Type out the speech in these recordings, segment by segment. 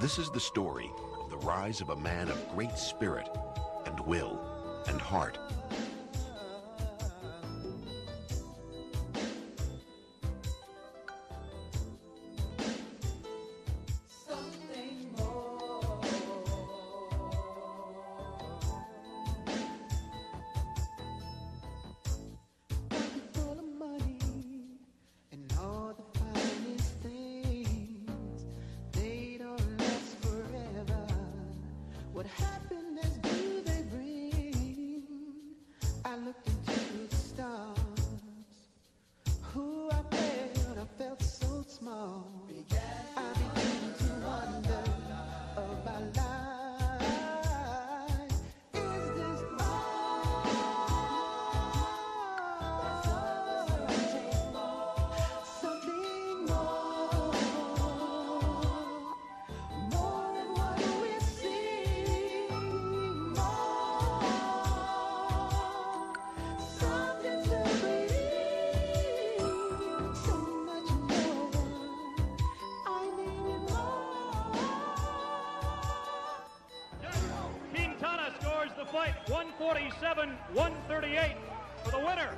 This is the story of the rise of a man of great spirit and will and heart. 147 138 for the winner.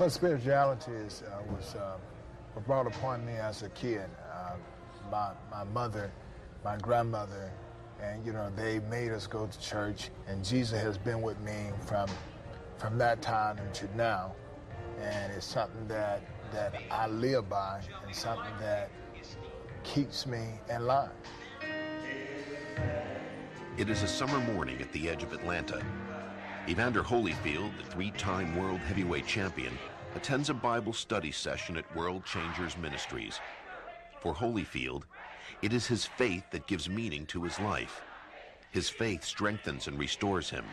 Well, spirituality is, uh, was uh, brought upon me as a kid. Uh, my, my mother, my grandmother, and you know they made us go to church, and Jesus has been with me from from that time until now, and it's something that that I live by, and something that keeps me in line. It is a summer morning at the edge of Atlanta. Evander Holyfield, the three-time world heavyweight champion, attends a Bible study session at World Changers Ministries. For Holyfield, it is his faith that gives meaning to his life. His faith strengthens and restores him.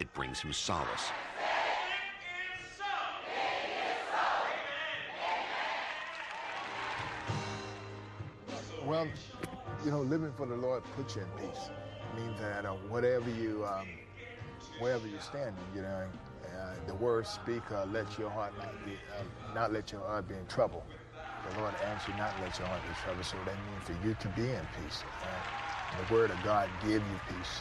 It brings him solace. Well, you know, living for the Lord puts you in peace. It means that uh, whatever you, um, wherever you're standing, you know, uh, the word speak, uh, let your heart not be, uh, not let your heart be in trouble. The Lord asks you not let your heart be in trouble, so that means for you to be in peace. The word of God give you peace.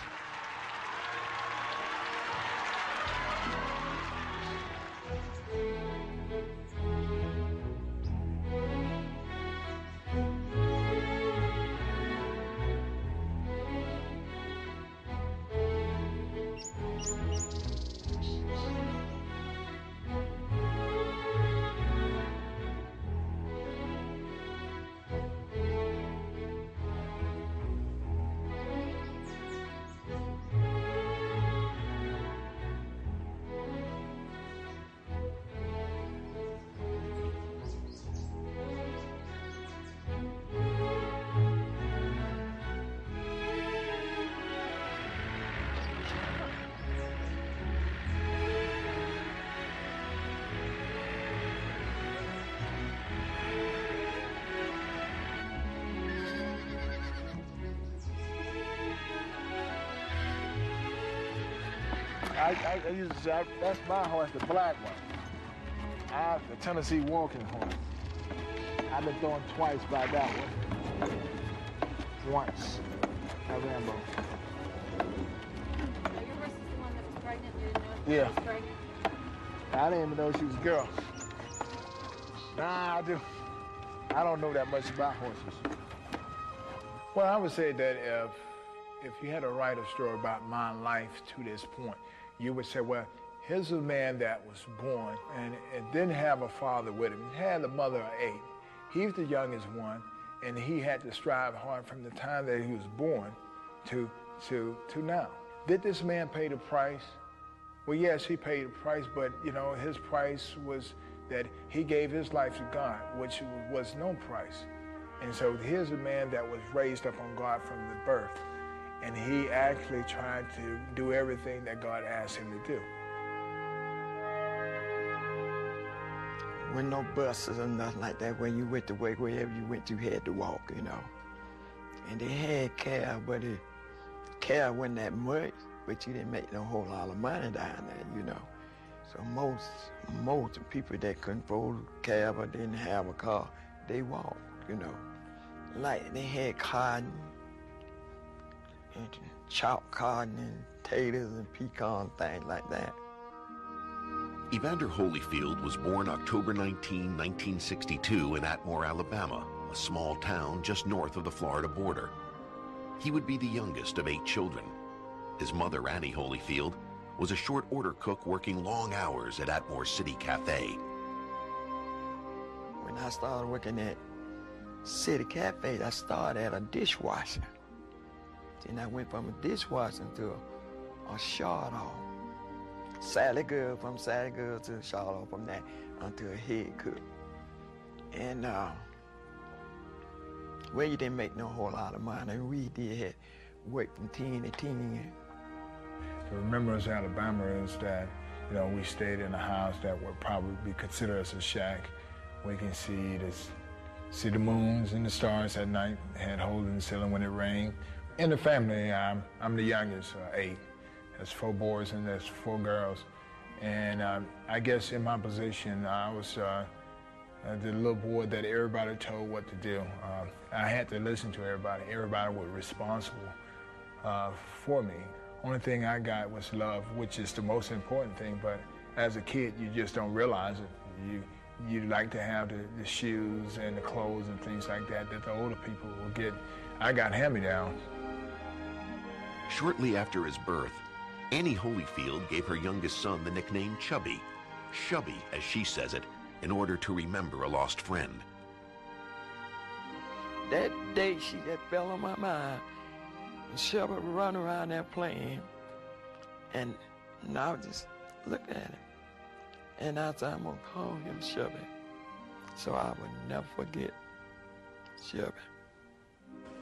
I, used to say, I, that's my horse, the black one. I have the Tennessee walking horse. I've been thrown twice by that one. Once. I Rambo. Now, your horse is the one that was pregnant. You didn't know if Yeah. she was pregnant. I didn't even know she was a girl. Nah, I do. I don't know that much about horses. Well, I would say that if if you had to write a story about my life to this point, you would say, well, here's a man that was born and, and didn't have a father with him. He had a mother of eight. He's the youngest one, and he had to strive hard from the time that he was born to to to now. Did this man pay the price? Well, yes, he paid the price, but you know, his price was that he gave his life to God, which was no price. And so here's a man that was raised up on God from the birth, and he actually tried to do everything that God asked him to do. When no buses or nothing like that, when you went to work, wherever you went, you had to walk, you know. And they had care, but it, care wasn't that much, but you didn't make no whole lot of money down there, you know. So most most people that couldn't afford a cab or didn't have a car, they walked, you know. Like they had cotton and chopped cotton and taters and pecan things like that. Evander Holyfield was born October 19, 1962 in Atmore, Alabama, a small town just north of the Florida border. He would be the youngest of eight children. His mother, Annie Holyfield, was a short order cook working long hours at Atmore City Cafe. When I started working at City Cafe, I started at a dishwasher. Then I went from a dishwasher to a, a shard off. Sally girl from Sally girl to off from that until a head cook. And uh, well, you didn't make no whole lot of money. We did work from 10 to 10. The remembrance of Alabama is that, you know, we stayed in a house that would probably be considered as a shack. We can see this, see the moons and the stars at night, had holes in the ceiling when it rained. In the family, I'm, I'm the youngest, uh, eight. There's four boys and there's four girls. And um, I guess in my position, I was uh, uh, the little boy that everybody told what to do. Uh, I had to listen to everybody. Everybody was responsible uh, for me. Only thing I got was love, which is the most important thing. But as a kid, you just don't realize it. You you like to have the, the shoes and the clothes and things like that that the older people will get. I got hand-me-downs. Shortly after his birth, Annie Holyfield gave her youngest son the nickname Chubby, Shubby, as she says it, in order to remember a lost friend. That day she just fell on my mind. And Shelby run around there playing. And, and I would just look at him. And I said, I'm gonna call him Shelby. So I would never forget Shelby.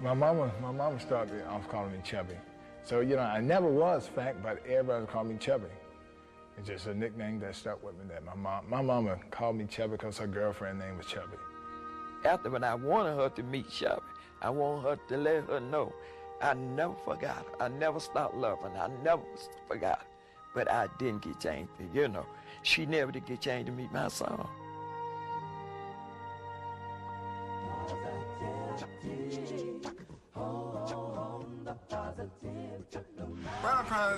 My mama, my mama started off calling me Chubby. So, you know, I never was fat, but everybody called me Chubby. It's just a nickname that stuck with me that my mom, my mama called me Chubby because her girlfriend name was Chubby. After when I wanted her to meet chubby, I wanted her to let her know I never forgot. I never stopped loving. I never forgot. But I didn't get changed. You know, she never did get changed to meet my son.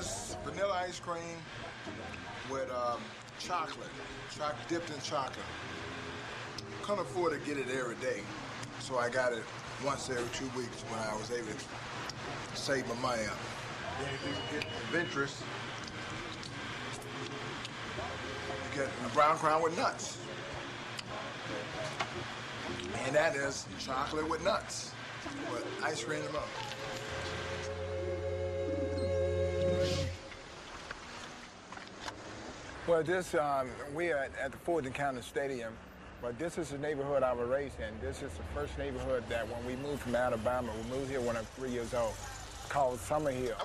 Pound's vanilla ice cream with um, chocolate, choc dipped in chocolate. Couldn't afford to get it every day, so I got it once every two weeks when I was able to save my money up. Then you can get adventurous. You get a brown crown with nuts. And that is chocolate with nuts, with ice cream in the. Well, this, um, we are at the Fulton County Stadium, but this is the neighborhood I was raised in. This is the first neighborhood that when we moved from Alabama, we moved here when I was three years old, called Summer Hill.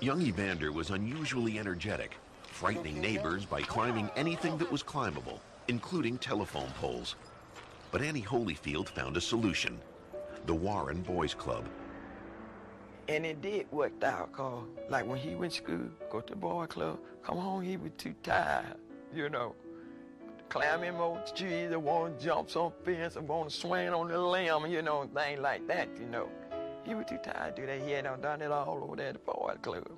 Young Evander was unusually energetic, frightening neighbors by climbing anything that was climbable, including telephone poles. But Annie Holyfield found a solution the Warren Boys Club. And it did work out, cause like when he went to school, go to the boy club, come home, he was too tired, you know. climbing over trees, I want to jump some fence, I want to swing on the limb, you know, things like that, you know. He was too tired to do that. He had done it all over there at the Boys Club.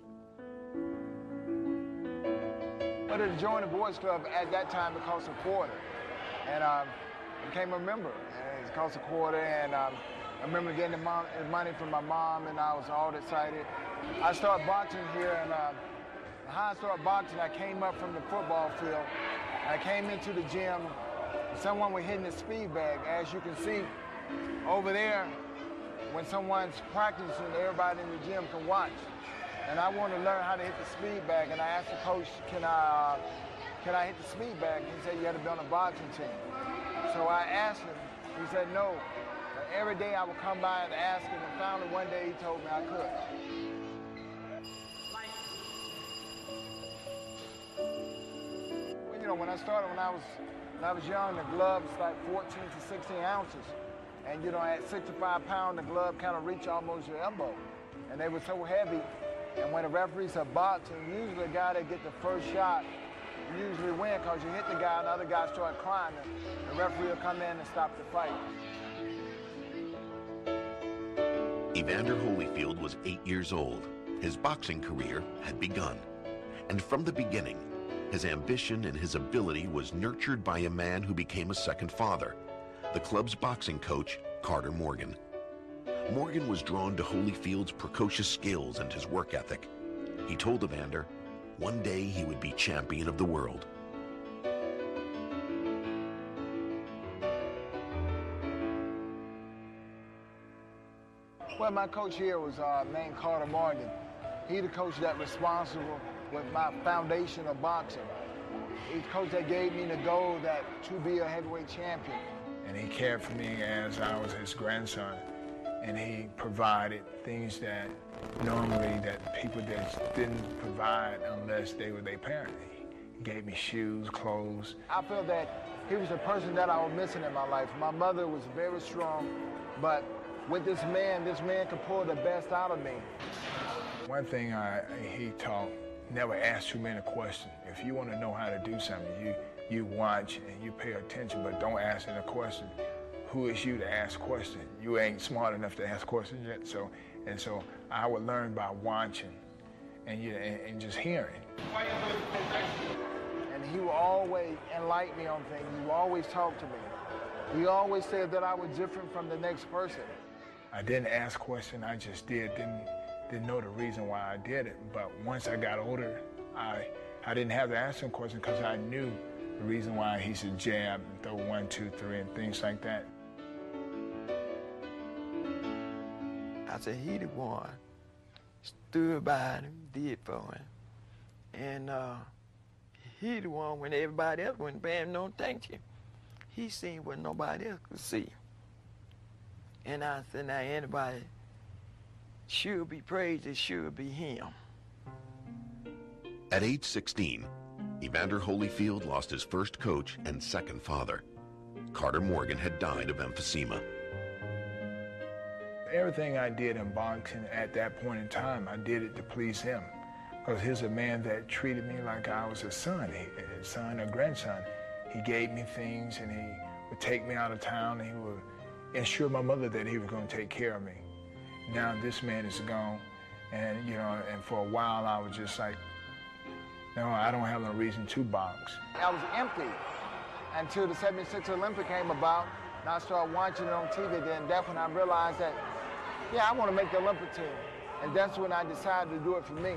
But to join the Boys Club at that time it cost a quarter. And um, became a member. And it cost a quarter and um, I remember getting the, money from my mom and I was all excited. I started boxing here and um, how I started boxing, I came up from the football field. I came into the gym, someone was hitting the speed bag. As you can see over there, when someone's practicing, everybody in the gym can watch. And I wanted to learn how to hit the speed bag, and I asked the coach, can I, uh, can I hit the speed bag? He said, you had to be on a boxing team. So I asked him, he said no. Every day I would come by and ask him, and finally one day he told me I could. You know, when I started, when I was, when I was young, the glove was like 14 to 16 ounces. And you know, at 65 pounds, the glove kind of reached almost your elbow. And they were so heavy. And when the referees are boxing, usually the guy that get the first shot usually win because you hit the guy and the other guy start climbing. The referee will come in and stop the fight. Evander Holyfield was eight years old. His boxing career had begun. And from the beginning, his ambition and his ability was nurtured by a man who became a second father, the club's boxing coach, Carter Morgan. Morgan was drawn to Holyfield's precocious skills and his work ethic. He told Evander one day he would be champion of the world. Well, my coach here was uh, named Carter Morgan. He the coach that responsible with my foundation of boxing. He's the coach that gave me the goal that to be a heavyweight champion. And he cared for me as I was his grandson. And he provided things that normally that people that didn't provide unless they were their parent. He gave me shoes, clothes. I felt that he was the person that I was missing in my life. My mother was very strong, but with this man, this man could pull the best out of me. One thing I, he taught, never ask too many questions. If you want to know how to do something, you, you watch and you pay attention, but don't ask any question. Who is you to ask questions? You ain't smart enough to ask questions yet. So, and so I would learn by watching and, you, and, and just hearing. And he would always enlighten me on things. He would always talk to me. He always said that I was different from the next person. I didn't ask questions, I just did. Didn't, didn't know the reason why I did it. But once I got older, I, I didn't have to ask him questions because I knew the reason why he should jab and throw one, two, three, and things like that. I said, he the one stood by him, did for him. And uh, he the one when everybody else went bam, no thank you. He seen what nobody else could see. And I said, now anybody should be praised, it should be him. At age 16, Evander Holyfield lost his first coach and second father. Carter Morgan had died of emphysema. Everything I did in boxing at that point in time, I did it to please him. Because he's a man that treated me like I was a son, a son or grandson. He gave me things and he would take me out of town and he would ensure my mother that he was going to take care of me. Now this man is gone and, you know, and for a while I was just like, no, I don't have no reason to box. I was empty until the 76 Olympic came about and I started watching it on TV. Then that's when I realized that, yeah, I want to make the Olympic team. And that's when I decided to do it for me.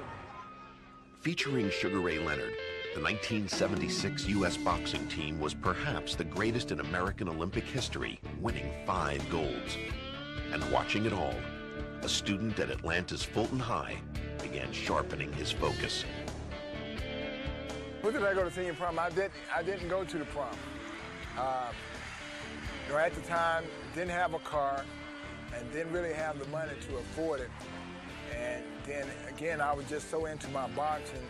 Featuring Sugar Ray Leonard, the 1976 U.S. boxing team was perhaps the greatest in American Olympic history, winning five golds. And watching it all, a student at Atlanta's Fulton High began sharpening his focus. When did I go to senior prom? I, didn't, I didn't go to the prom. Uh, you know, at the time, didn't have a car and didn't really have the money to afford it. And then again, I was just so into my boxing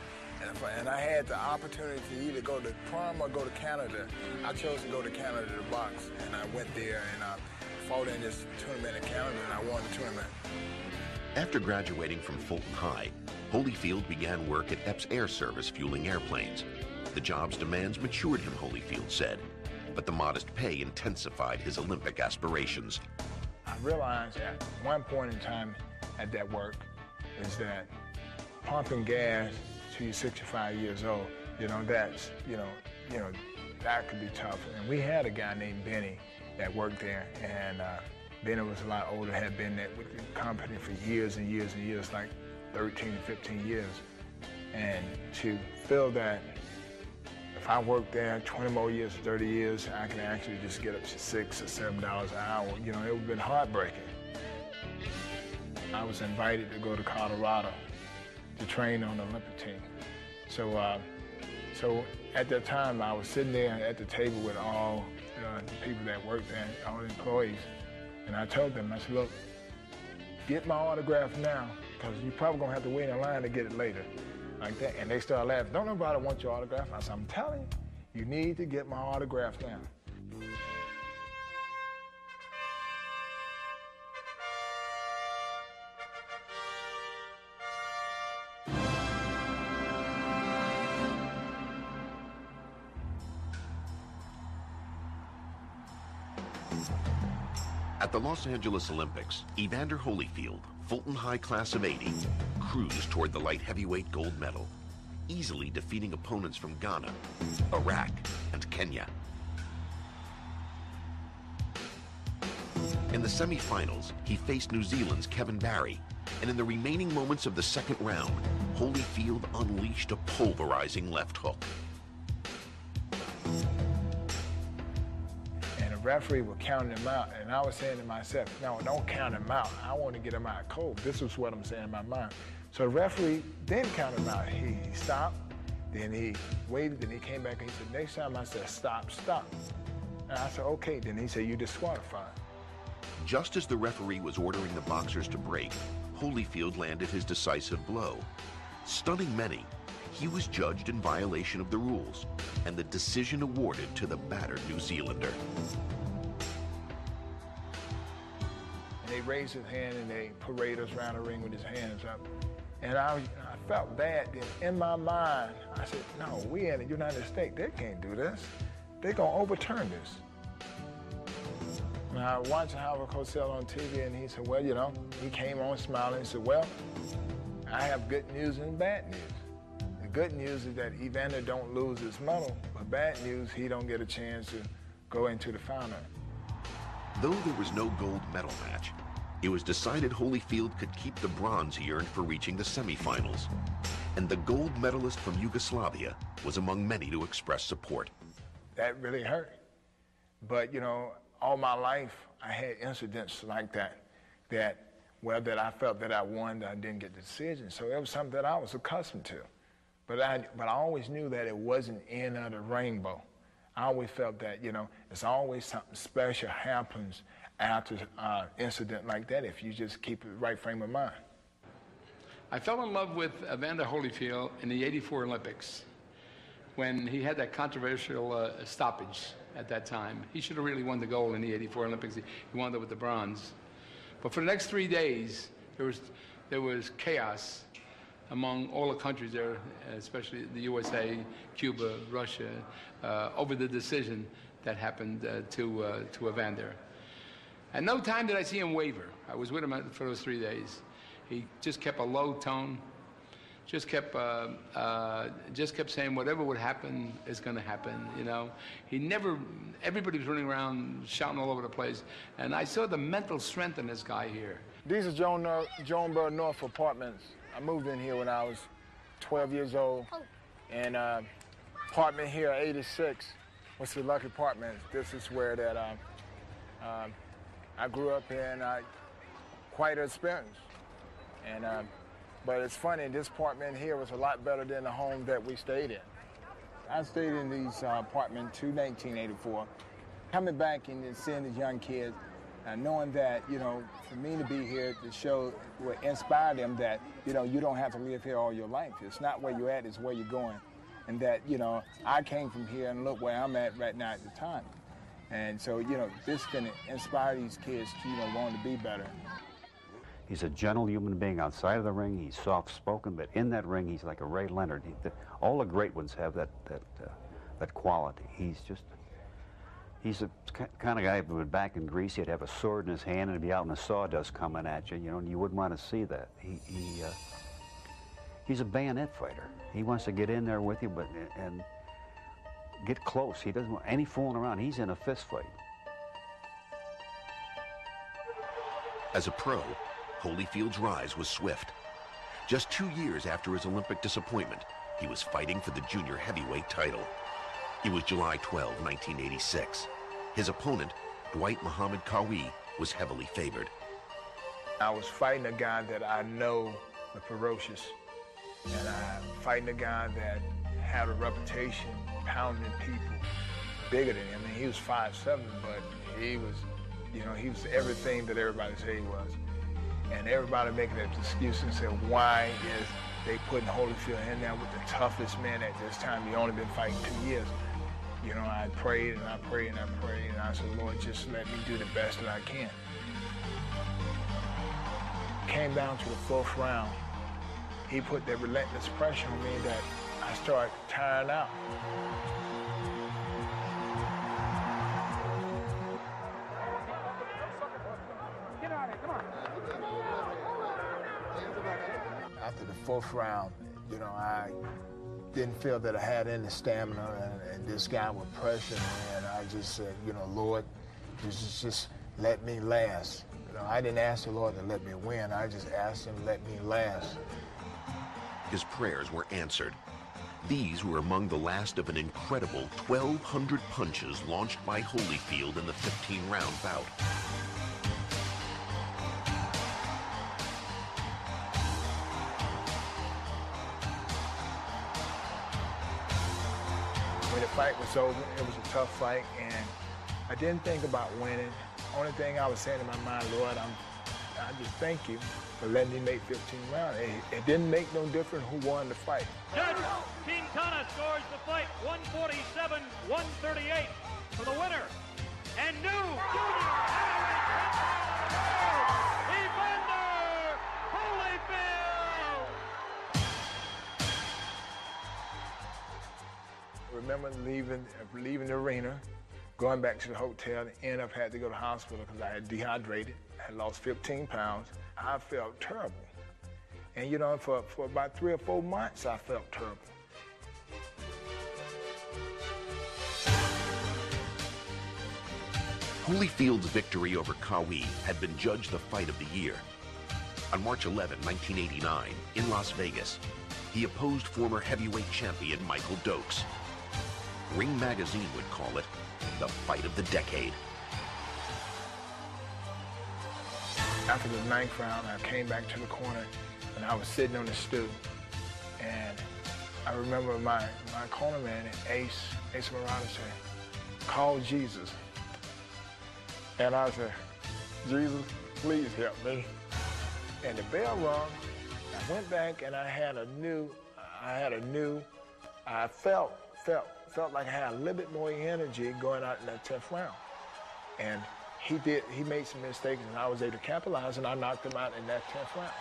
if I, and I had the opportunity to either go to prom or go to Canada. I chose to go to Canada to box, and I went there and I fought in this tournament in Canada, and I won the tournament. After graduating from Fulton High, Holyfield began work at Epps Air Service fueling airplanes. The job's demands matured him, Holyfield said, but the modest pay intensified his Olympic aspirations. I realized at one point in time at that work is that pumping gas till you're 65 years old, you know, that's, you know, you know, that could be tough. And we had a guy named Benny that worked there, and uh, Benny was a lot older, had been there with the company for years and years and years, like 13, 15 years. And to feel that if I worked there 20 more years, 30 years, I can actually just get up to six or seven dollars an hour, you know, it would have been heartbreaking. I was invited to go to Colorado to train on the Olympic team. So, uh, so at that time, I was sitting there at the table with all uh, the people that worked there, all the employees, and I told them, I said, look, get my autograph now, because you're probably gonna have to wait in line to get it later, like that. And they started laughing. Don't nobody want your autograph. I said, I'm telling you, you need to get my autograph now. Los Angeles Olympics, Evander Holyfield, Fulton High class of 80, cruised toward the light heavyweight gold medal, easily defeating opponents from Ghana, Iraq, and Kenya. In the semifinals, he faced New Zealand's Kevin Barry, and in the remaining moments of the second round, Holyfield unleashed a pulverizing left hook. Referee was counting him out. And I was saying to myself, no, don't count him out. I want to get him out cold. This was what I'm saying in my mind. So the referee didn't count him out. He, he stopped, then he waited, then he came back and he said, next time I said, stop, stop. And I said, okay. Then he said, you disqualified. Just as the referee was ordering the boxers to break, Holyfield landed his decisive blow. Stunning many, he was judged in violation of the rules, and the decision awarded to the battered New Zealander. And they raised his hand and they parade us around the ring with his hands up. And I, I felt bad. Then in my mind, I said, no, we in the United States. They can't do this. They're going to overturn this. And I watched Howard Cosell on TV and he said, well, you know, he came on smiling and said, well, I have good news and bad news. Good news is that Evander don't lose his medal, but bad news, he don't get a chance to go into the final. Though there was no gold medal match, it was decided Holyfield could keep the bronze he earned for reaching the semifinals. And the gold medalist from Yugoslavia was among many to express support. That really hurt. But, you know, all my life, I had incidents like that, that, well, that I felt that I won, that I didn't get the decision. So it was something that I was accustomed to. But I, but I always knew that it wasn't end of the rainbow. I always felt that, you know, it's always something special happens after an uh, incident like that if you just keep the right frame of mind. I fell in love with Evander Holyfield in the 84 Olympics when he had that controversial uh, stoppage at that time. He should have really won the gold in the 84 Olympics. He wound up with the bronze. But for the next three days, there was, there was chaos among all the countries there, especially the USA, Cuba, Russia, uh, over the decision that happened uh, to, uh, to Evander. At no time did I see him waver. I was with him for those three days. He just kept a low tone, just kept, uh, uh, just kept saying whatever would happen is going to happen. You know, he never. Everybody was running around shouting all over the place, and I saw the mental strength in this guy here. These are Joan, Nor- Jonesboro North apartments. I moved in here when I was 12 years old. And uh, apartment here, 86, was the Lucky Apartments. This is where that uh, um, I grew up in. Uh, quite an experience. And uh, but it's funny, this apartment here was a lot better than the home that we stayed in. I stayed in these uh, apartments to 1984. Coming back and seeing these young kids, and knowing that, you know, for me to be here to show, will inspire them that, you know, you don't have to live here all your life. It's not where you're at, it's where you're going. And that, you know, I came from here and look where I'm at right now at the time. And so, you know, this can inspire these kids to, you know, want to be better. He's a gentle human being outside of the ring. He's soft-spoken, but in that ring, he's like a Ray Leonard. He, the, all the great ones have that that uh, that quality. He's just he's the kind of guy would back in Greece, he'd have a sword in his hand and he'd be out in the sawdust coming at you, you know, and you wouldn't want to see that. He, he uh, he's a bayonet fighter. He wants to get in there with you, but and get close. He doesn't want any fooling around. He's in a fist fight. As a pro, Holyfield's rise was swift. Just two years after his Olympic disappointment, he was fighting for the junior heavyweight title. It was July 12, 1986. His opponent, Dwight Muhammad Qawi, was heavily favored. I was fighting a guy that I know was ferocious, and I'm fighting a guy that had a reputation pounding people bigger than him. I mean, he was 5'7", but he was, you know, he was everything that everybody said he was. And everybody making that excuse and saying, why is they putting Holyfield in there with the toughest man at this time? He only been fighting two years. You know, I prayed and I prayed and I prayed and I said, Lord, just let me do the best that I can. Came down to the fourth round. He put that relentless pressure on me that I started tiring out. After the fourth round, you know, I didn't feel that I had any stamina, and, and this guy was pressuring me, and I just said, you know, Lord, just, just let me last. You know, I didn't ask the Lord to let me win. I just asked him let me last. His prayers were answered. These were among the last of an incredible 1,200 punches launched by Holyfield in the 15-round bout. Over, it was a tough fight, and I didn't think about winning. Only thing I was saying in my mind, Lord, I'm, I just thank you for letting me make 15 rounds. It, it didn't make no difference who won the fight. Judge Quintana scores the fight 147-138 for the winner. And new junior remember leaving leaving the arena, going back to the hotel, and end up had to go to the hospital because I had dehydrated, had lost 15 pounds. I felt terrible. And you know, for, for about three or four months, I felt terrible. Holyfield's victory over Qawi had been judged the fight of the year. On March 11, 1989, in Las Vegas, he opposed former heavyweight champion Michael Dokes. Ring Magazine would call it the fight of the decade. After the ninth round, I came back to the corner and I was sitting on the stool. And I remember my, my corner man, Ace, Ace Morales said, call Jesus. And I said, Jesus, please help me. And the bell rung. I went back and I had a new, I had a new, I felt, felt, felt like I had a little bit more energy going out in that 10th round. And he did, he made some mistakes and I was able to capitalize and I knocked him out in that 10th round.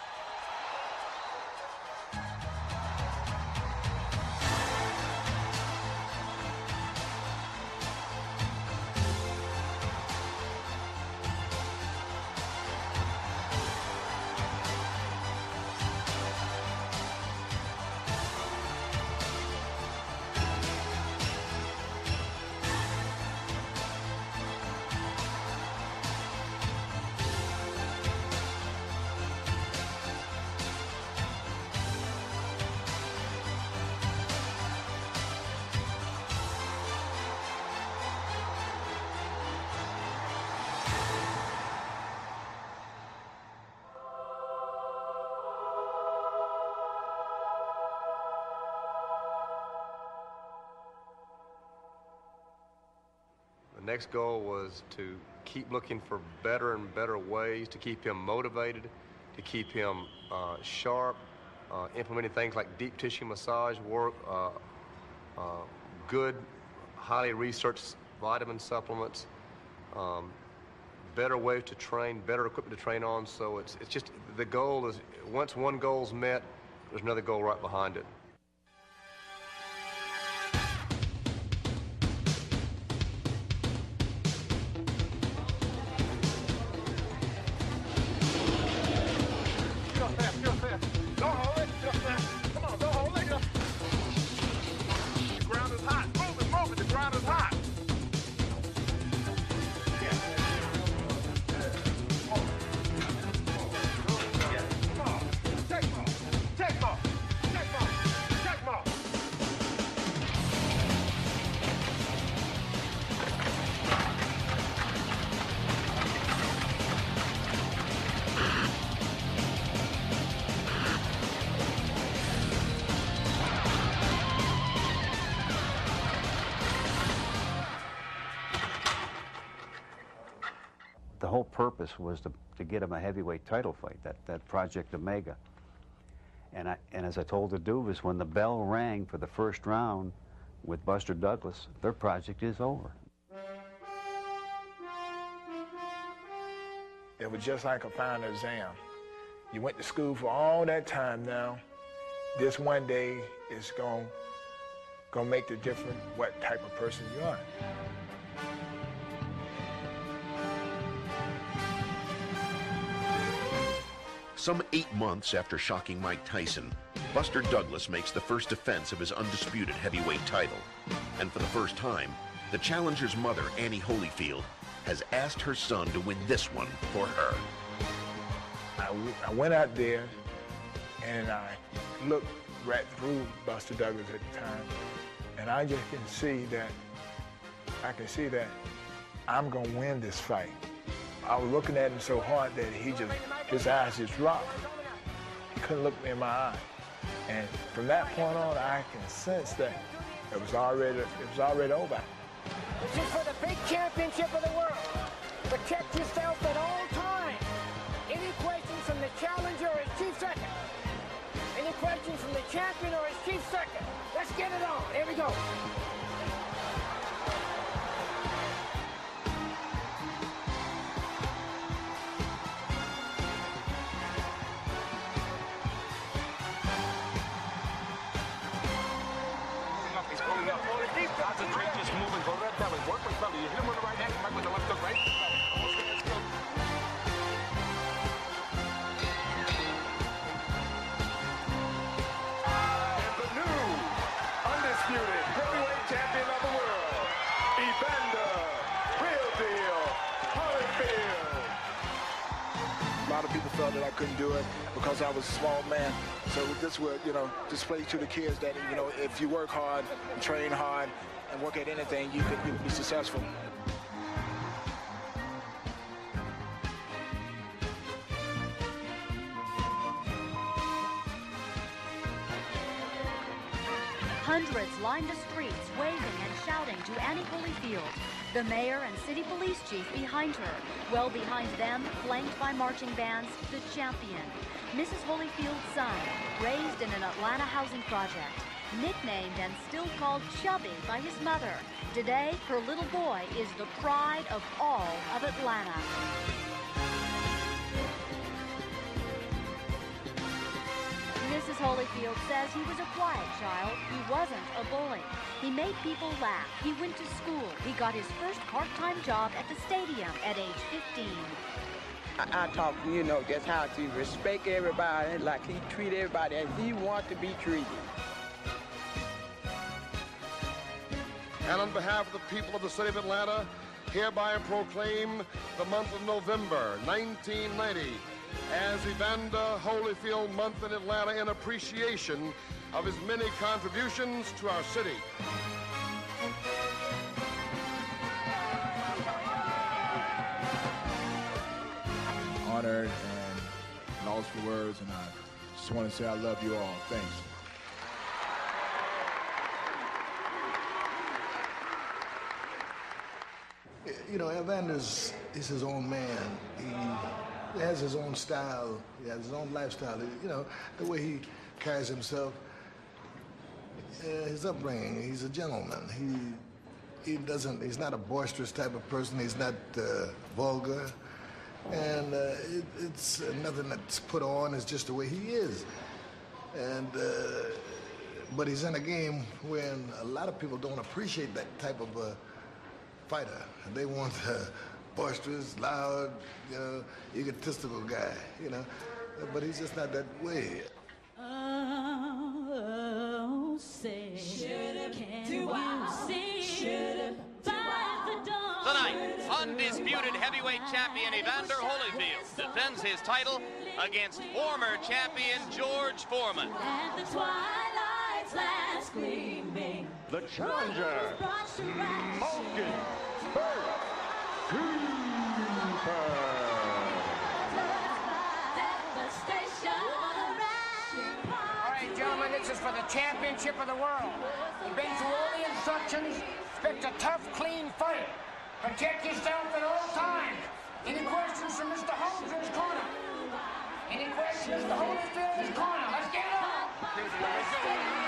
Next goal was to keep looking for better and better ways to keep him motivated, to keep him uh, sharp, uh, implementing things like deep tissue massage work, uh, uh good, highly researched vitamin supplements, um, better ways to train, better equipment to train on. So it's, it's just the goal is once one goal's met, there's another goal right behind it. Purpose was to, to get him a heavyweight title fight, that, that Project Omega. And, I, and as I told the Duvas, when the bell rang for the first round with Buster Douglas, their project is over. It was just like a final exam. You went to school for all that time now. This one day is going to make the difference what type of person you are. Some eight months after shocking Mike Tyson, Buster Douglas makes the first defense of his undisputed heavyweight title. And for the first time, the challenger's mother, Annie Holyfield, has asked her son to win this one for her. I, went out there and I looked right through Buster Douglas at the time, and I just can see that I can see that I'm gonna win this fight. I was looking at him so hard that he just his eyes just dropped. He couldn't look me in my eye, and from that point on, I can sense that it was already it was already over. This is for the big championship of the world. Protect yourself at all times. Any questions from the challenger or his chief second? Any questions from the champion or his chief second? Let's get it on. Here we go. You hit him with the right hand, back with the left hook, right? New undisputed heavyweight champion of the world, Evander Real Deal Holyfield. A lot of people felt that I couldn't do it because I was a small man. So this would, you know, display to the kids that, you know, if you work hard and train hard and work at anything, you could, you could be successful. Hundreds lined the streets, waving and shouting to Annie Holyfield, the mayor and city police chief behind her. Well behind them, flanked by marching bands, the champion, Mrs. Holyfield's son, raised in an Atlanta housing project, nicknamed and still called Chubby by his mother. Today, her little boy is the pride of all of Atlanta. Mrs. Holyfield says he was a quiet child. He wasn't a bully. He made people laugh. He went to school. He got his first part-time job at the stadium at age 15. I, I him, you know, just how to respect everybody like he treat everybody as he want to be treated. And on behalf of the people of the city of Atlanta, hereby proclaim the month of November 1990 as Evander Holyfield Month in Atlanta in appreciation of his many contributions to our city. Honored and lost for words, and I just want to say I love you all. Thanks. You know, Evander's is his own man. He has his own style. He has his own lifestyle. You know, the way he carries himself, uh, his upbringing. He's a gentleman. He he doesn't. He's not a boisterous type of person. He's not uh, vulgar. And uh, it, it's nothing that's put on. It's just the way he is. And uh, but he's in a game when a lot of people don't appreciate that type of uh, fighter. They want the boisterous, loud, you know, egotistical guy, you know. But he's just not that way. Heavyweight champion Evander Holyfield defends his title against former champion George Foreman. and the twilight's last gleaming? The challenger, Malkin All right, gentlemen, this is for the championship of the world. You've been through all the instructions. Expect a tough, clean fight. Protect yourself at all times. Any questions from Mr. Holmes's corner? Any questions, Mr. Holyfield's corner? Let's get it on.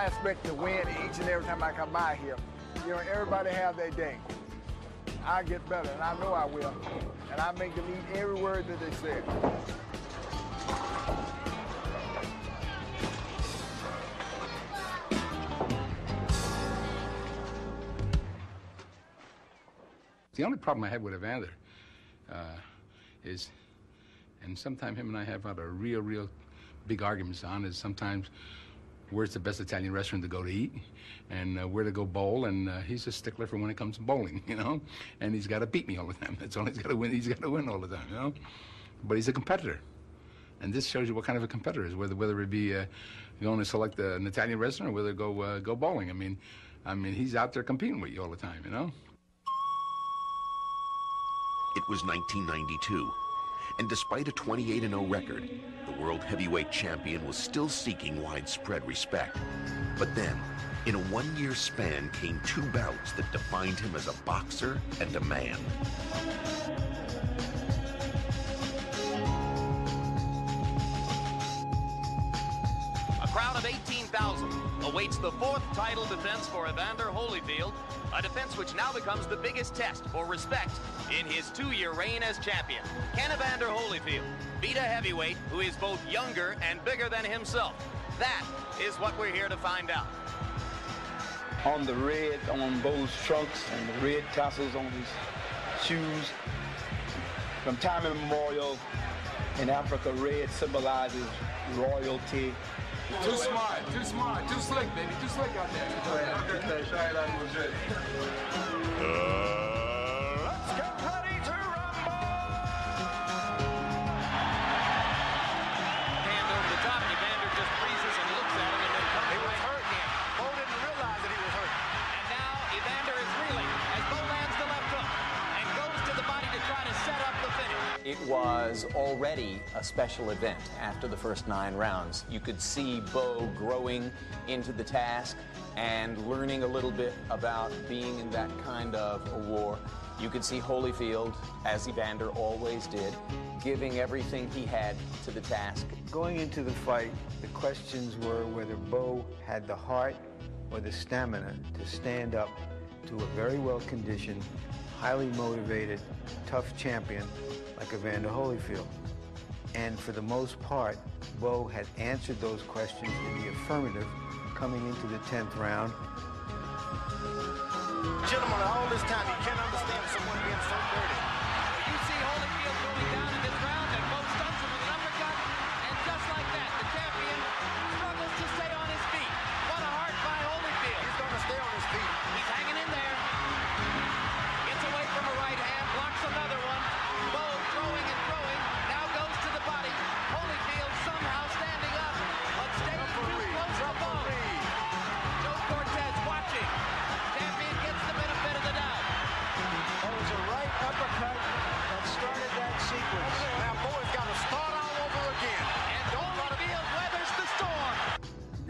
I expect to win each and every time I come by here. You know, everybody have their day. I get better, and I know I will. And I make them eat every word that they say. The only problem I have with Evander uh, is, and sometimes him and I have had a real, real big arguments on, is sometimes where's the best Italian restaurant to go to eat and uh, where to go bowl. And uh, he's a stickler for when it comes to bowling, you know? And he's got to beat me all the time. That's all he's got to win. He's got to win all the time, you know? But he's a competitor. And this shows you what kind of a competitor is, whether whether it be uh, going to select a, an Italian restaurant or whether go uh, go bowling. I mean, I mean, he's out there competing with you all the time, you know? It was 1992, and despite a 28 0 record, world heavyweight champion was still seeking widespread respect. But then, in a one year span, came two bouts that defined him as a boxer and a man. A crowd of 18,000 awaits the fourth title defense for Evander Holyfield, a defense which now becomes the biggest test for respect in his two-year reign as champion. Can Evander Holyfield beat a heavyweight who is both younger and bigger than himself? That is what we're here to find out. On the red on Bowe's trunks and the red tassels on his shoes. From time immemorial in Africa, red symbolizes royalty. Too smart, too smart, too slick, baby, too slick out there. Hand was already a special event after the first nine rounds. You could see Bowe growing into the task and learning a little bit about being in that kind of a war. You could see Holyfield, as Evander always did, giving everything he had to the task. Going into the fight, the questions were whether Bowe had the heart or the stamina to stand up to a very well-conditioned, highly motivated, tough champion like Evander Holyfield. And for the most part, Bowe had answered those questions in the affirmative coming into the 10th round. Gentlemen, all this time, you can't understand someone being so dirty.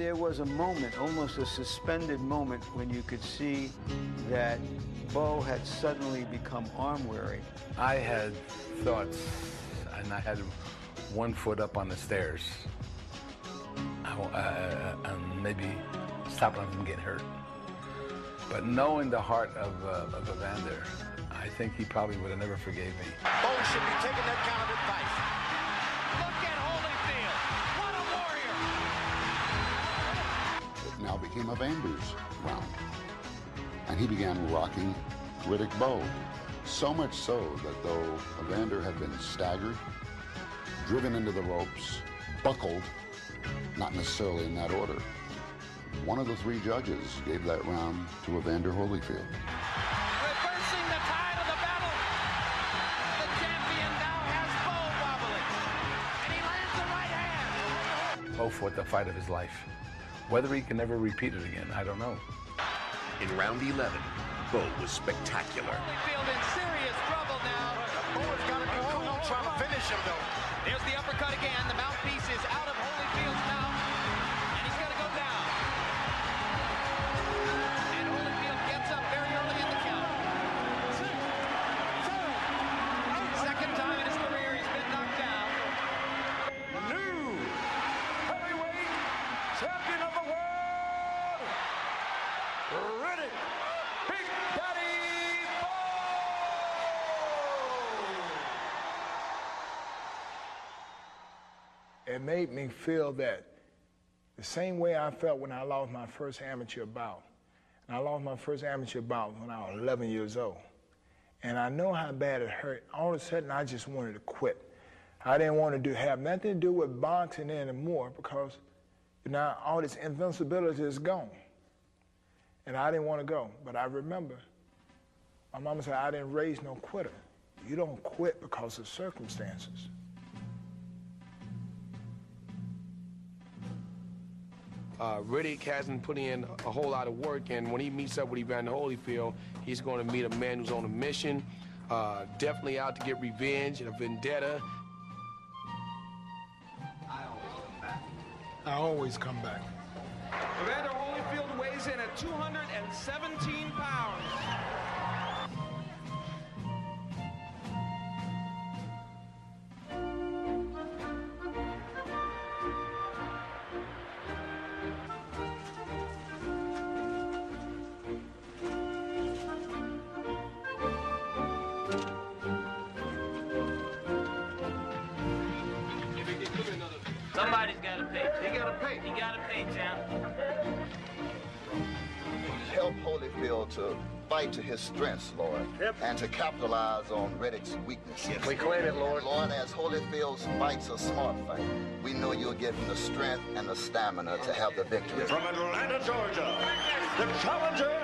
There was a moment, almost a suspended moment, when you could see that Bowe had suddenly become arm weary. I had thoughts, and I had one foot up on the stairs. I, I, I, um, maybe stopping him from getting hurt. But knowing the heart of, uh, of Evander, I think he probably would have never forgave me. Bowe should be taking that kind of warrior. It now became Evander's round. And he began rocking Riddick Bowe. So much so that though Evander had been staggered, driven into the ropes, buckled, not necessarily in that order, one of the three judges gave that round to Evander Holyfield. Reversing the tide of the battle. The champion now has Bowe wobbling. And he lands the right hand. Bowe fought the fight of his life. Whether he can ever repeat it again, I don't know. In round 11, Bowe was spectacular. Holyfield in serious trouble now. Bowe's got to be cool trying to finish him, though. There's the uppercut again. The mouthpiece is out of Holyfield's mouth. Me feel that the same way I felt when I lost my first amateur bout. And I lost my first amateur bout when I was 11 years old. And I know how bad it hurt. All of a sudden, I just wanted to quit. I didn't want to do have nothing to do with boxing anymore because now all this invincibility is gone. And I didn't want to go. But I remember my mama said, I didn't raise no quitter. You don't quit because of circumstances. Uh, Riddick hasn't put in a whole lot of work, and when he meets up with Evander Holyfield, he's going to meet a man who's on a mission, uh, definitely out to get revenge and a vendetta. I always come back. Evander Holyfield weighs in at 217 pounds. Strengths, Lord, and to capitalize on Riddick's weaknesses. We claim it, Lord. Lord, as Holyfield fights a smart fight, we know you'll give him the strength and the stamina to have the victory. From Atlanta, Georgia, the challenger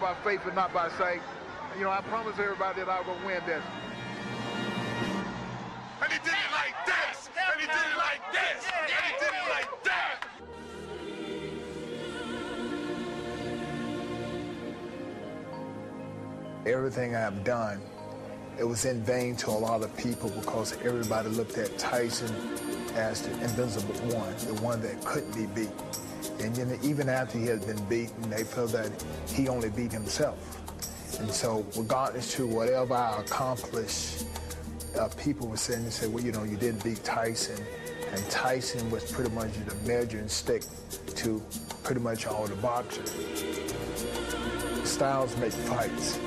by faith and not by sight. You know, I promise everybody that I will win this. And he did it like this! And he did it like this! And he did it like that! Everything I've done, it was in vain to a lot of people because everybody looked at Tyson as the invincible one, the one that couldn't be beat. And know, even after he had been beaten, they felt that he only beat himself. And so, regardless to whatever I accomplished, uh, people were saying, they well, you know, you didn't beat Tyson. And Tyson was pretty much the measuring stick to pretty much all the boxers. Styles make fights.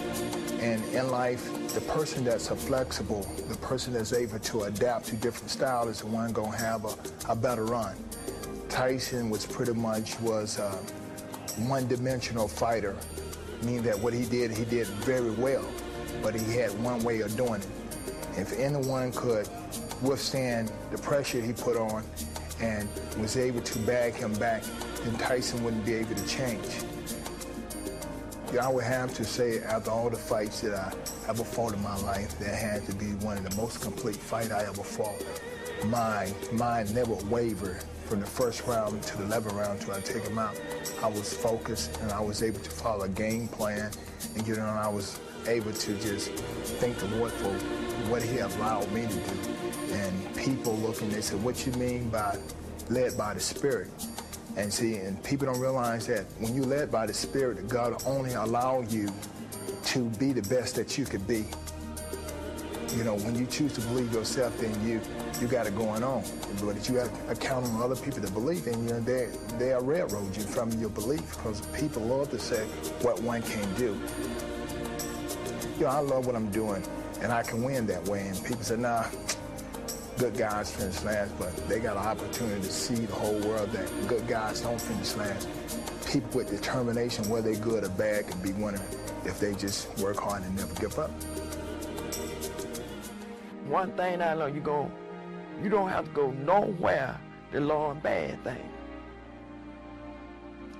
And in life, the person that's flexible, the person that's able to adapt to different styles is the one gonna have a, a better run. Tyson was pretty much was a one-dimensional fighter, meaning that what he did, he did very well, but he had one way of doing it. If anyone could withstand the pressure he put on and was able to bag him back, then Tyson wouldn't be able to change. I would have to say, after all the fights that I ever fought in my life, that had to be one of the most complete fight I ever fought. My mind never wavered from the first round to the 11th round till I take him out. I was focused and I was able to follow a game plan, and you know, I was able to just thank the Lord for what He allowed me to do. And people looking, they said, "What you mean by led by the Spirit?" And see, and people don't realize that when you're led by the Spirit, God only allow you to be the best that you could be. You know, when you choose to believe yourself, then you you got it going on. But if you have to count on other people to believe in you, they they railroad you from your belief because people love to say what one can do. You know, I love what I'm doing, and I can win that way. And people say, nah, good guys finish last, but they got an opportunity to see the whole world that good guys don't finish last. People with determination, whether they're good or bad, can be winning if they just work hard and never give up. One thing I know, you go, you don't have to go nowhere to learn bad things.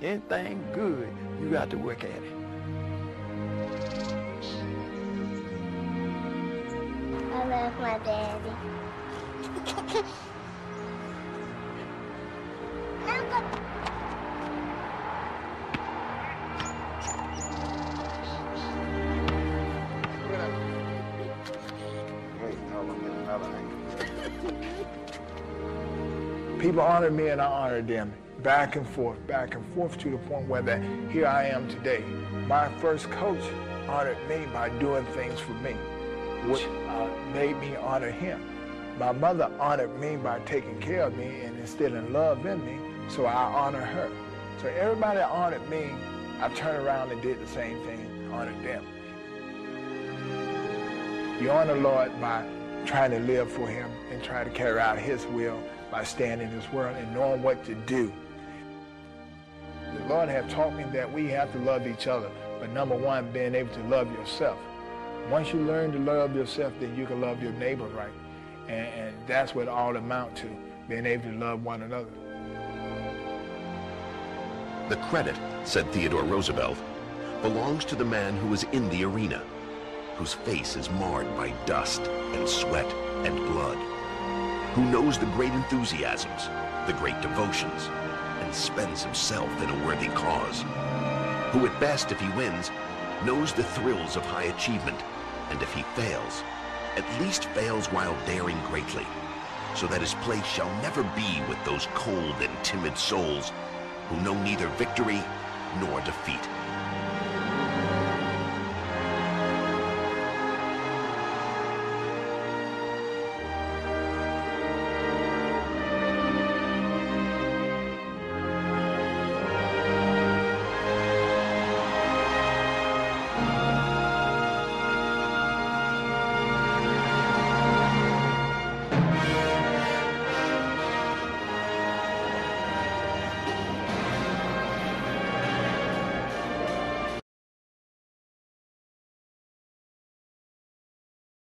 Anything good, you got to work at it. I love my daddy. People honor me and I honored them. Back and forth, back and forth to the point where that here I am today. My first coach honored me by doing things for me, which uh, made me honor him. My mother honored me by taking care of me and instilling love in me, so I honor her. So everybody honored me, I turned around and did the same thing, honored them. You honor Lord by trying to live for him and trying to carry out his will by standing in his word and knowing what to do. The Lord have taught me that we have to love each other, but number one, being able to love yourself. Once you learn to love yourself, then you can love your neighbor right. And, and that's what all amount to, being able to love one another. The credit, said Theodore Roosevelt, belongs to the man who is in the arena, whose face is marred by dust and sweat and blood. Who knows the great enthusiasms, the great devotions, and spends himself in a worthy cause, who at best, if he wins, knows the thrills of high achievement, and if he fails, at least fails while daring greatly, so that his place shall never be with those cold and timid souls who know neither victory nor defeat.